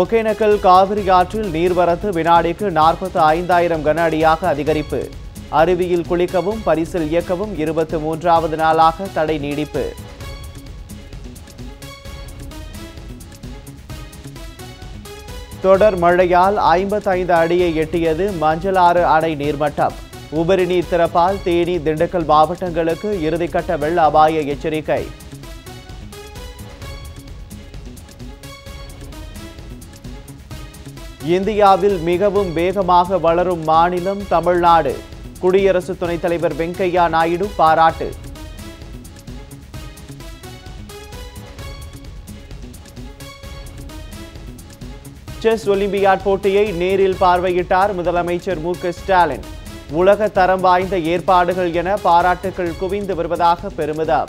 ஒகேனக்கல் காவிரி ஆற்றில் நீர்வரத்து வினாடிக்கு நாற்பத்து ஐந்தாயிரம் கன அடியாக அதிகரிப்பு. அருவியில் குளிக்கவும் பரிசில் இயக்கவும் இருபத்தி மூன்றாவது நாளாக தடை நீடிப்பு. தொடர் மழையால் ஐம்பத்தைந்து அடியை எட்டியது மஞ்சளாறு அணை நீர்மட்டம். உபரி நீர் திறப்பால் தேனி திண்டுக்கல் மாவட்டங்களுக்கு இறுதிக்கட்ட வெள்ள அபாய எச்சரிக்கை. இந்தியாவில் மிகவும் வேகமாக வளரும் மாநிலம் தமிழ்நாடு. குடியரசு துணைத் தலைவர் வெங்கையா நாயுடு பாராட்டு. செஸ் ஒலிம்பியாட் போட்டியை நேரில் பார்வையிட்டார் முதலமைச்சர் மு ஸ்டாலின். உலக தரம் வாய்ந்த ஏற்பாடுகள் என பாராட்டுகள் குவிந்து வருவதாக பெருமிதம்.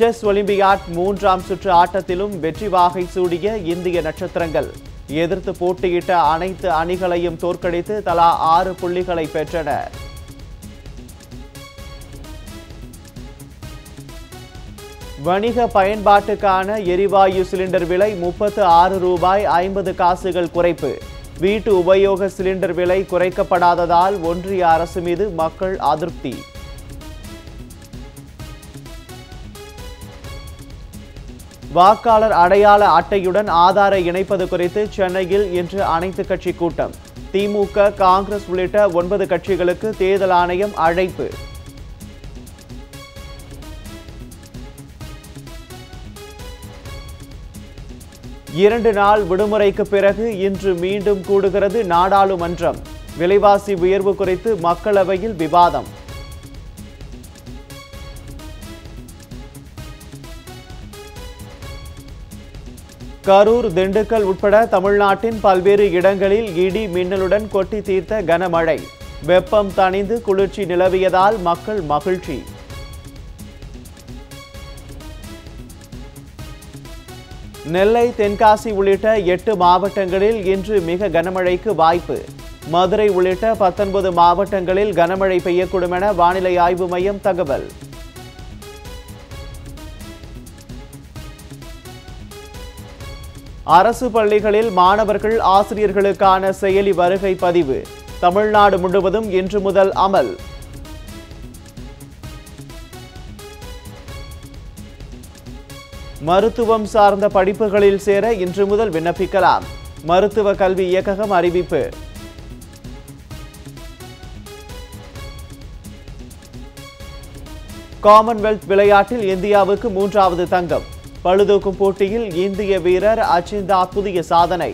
செஸ் ஒலிம்பியாட் மூன்றாம் சுற்று ஆட்டத்திலும் வெற்றி வாகை சூடிய இந்திய நட்சத்திரங்கள். எதிர்த்து போட்டியிட்ட அனைத்து அணிகளையும் தோற்கடித்து தலா ஆறு புள்ளிகளை பெற்றனர் வணிக பயன்பாட்டுக்கான எரிவாயு சிலிண்டர் விலை முப்பத்து ஆறு ரூபாய் ஐம்பது காசுகள் குறைப்பு. வீட்டு உபயோக சிலிண்டர் விலை குறைக்கப்படாததால் ஒன்றிய அரசு மீது மக்கள் அதிருப்தி. வாக்காளர் அடையாள அட்டையுடன் ஆதாரை இணைப்பது குறித்து சென்னையில் இன்று அனைத்து கட்சி கூட்டம். திமுக காங்கிரஸ் உள்ளிட்ட ஒன்பது கட்சிகளுக்கு தேர்தல் ஆணையம் அழைப்பு. இரண்டு நாள் விடுமுறைக்கு பிறகு இன்று மீண்டும் கூடுகிறது நாடாளுமன்றம். விலைவாசி உயர்வு குறித்து மக்களவையில் விவாதம். கரூர் திண்டுக்கல் உட்பட தமிழ்நாட்டின் பல்வேறு இடங்களில் இடி மின்னலுடன் கொட்டி தீர்த்த கனமழை. வெப்பம் தணிந்து குளிர்ச்சி நிலவியதால் மக்கள் மகிழ்ச்சி. நெல்லை தென்காசி உள்ளிட்ட எட்டு மாவட்டங்களில் இன்று மிக கனமழைக்கு வாய்ப்பு. மதுரை உள்ளிட்ட பத்தொன்பது மாவட்டங்களில் கனமழை பெய்யக்கூடும் என வானிலை ஆய்வு மையம் தகவல். அரசு பள்ளிகளில் மாணவர்கள் ஆசிரியர்களுக்கான செயலி வருகை பதிவு. தமிழ்நாடு முழுவதும் இன்று முதல் அமல். மருத்துவம் சார்ந்த படிப்புகளில் சேர இன்று முதல் விண்ணப்பிக்கலாம். மருத்துவ கல்வி இயக்ககம் அறிவிப்பு. காமன்வெல்த் விளையாட்டில் இந்தியாவுக்கு மூன்றாவது தங்கம். பழுதூக்கும் போட்டியில் இந்திய வீரர் அச்சிந்தா புதிய சாதனை